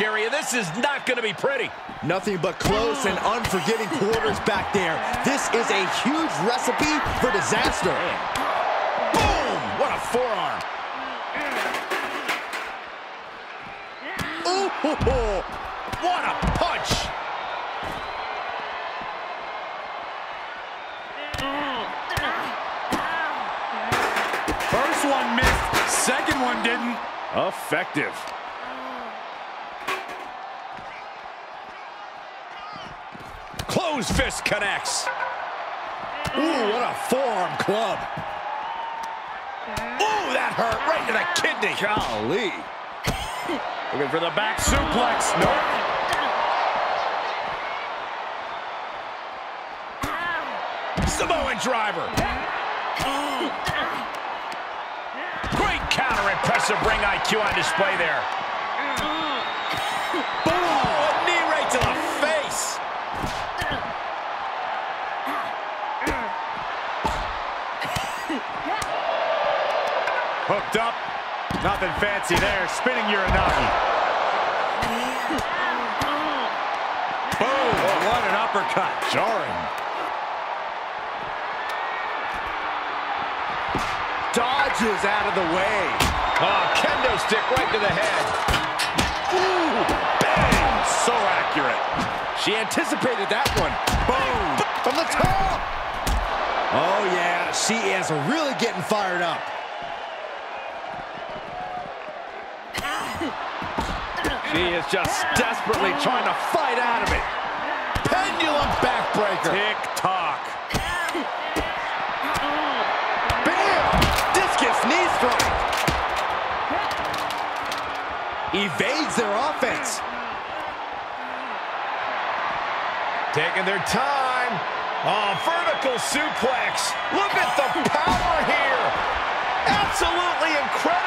area. This is not going to be pretty. Nothing but close and unforgiving quarters back there. This is a huge recipe for disaster. Boom! What a forearm. Ooh, what a punch. First one missed, second one didn't. Effective. Closed fist connects. Ooh, what a forearm club. Ooh, that hurt right to the kidney. Golly. Looking for the back suplex. Nope. Samoan driver. Great counter. Impressive ring IQ on display there. Boom! Hooked up. Nothing fancy there. Spinning Uranage. Boom! What an uppercut. Jarring. Dodges out of the way. Oh, kendo stick right to the head. Ooh, Bang! So accurate. she anticipated that one. Boom. From the top. Oh, yeah. She is really getting fired up. She is just desperately trying to fight out of it. Pendulum backbreaker. Tick-tock. Bam! Discus knee strike. Evades their offense. Taking their time. Oh, vertical suplex. Look at the power here. Absolutely incredible.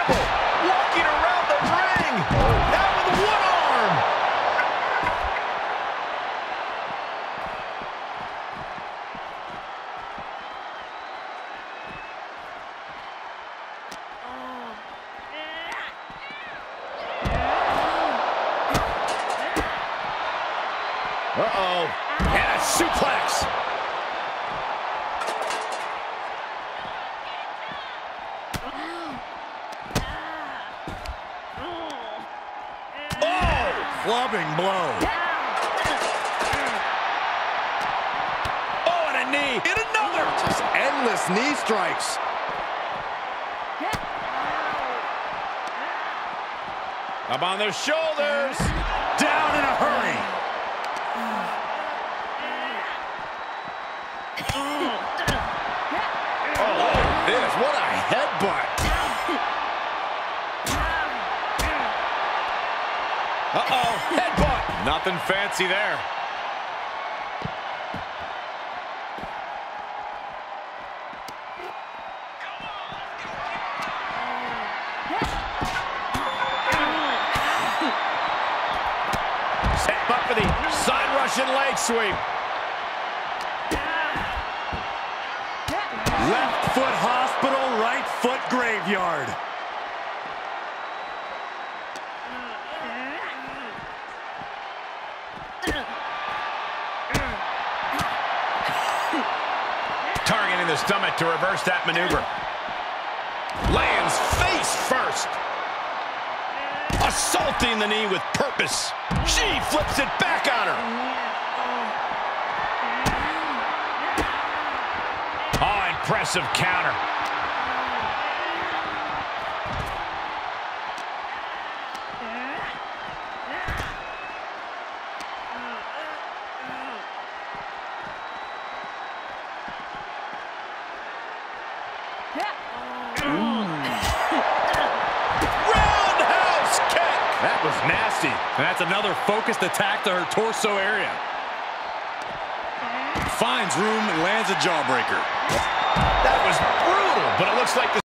Uh-oh. And a suplex. Oh! Clubbing blow. Oh, and a knee. And another. Just endless knee strikes. Up on their shoulders. Down in a hurry. Oh, this. What a headbutt. Uh-oh. Headbutt. Nothing fancy there. Set up for the side Russian leg sweep. Left foot hospital, right foot graveyard. Targeting the stomach to reverse that maneuver. Lands face first. Assaulting the knee with purpose. She flips it back on her. Impressive counter. That was nasty. And that's another focused attack to her torso area. Finds room and lands a jawbreaker. That was brutal, but it looks like the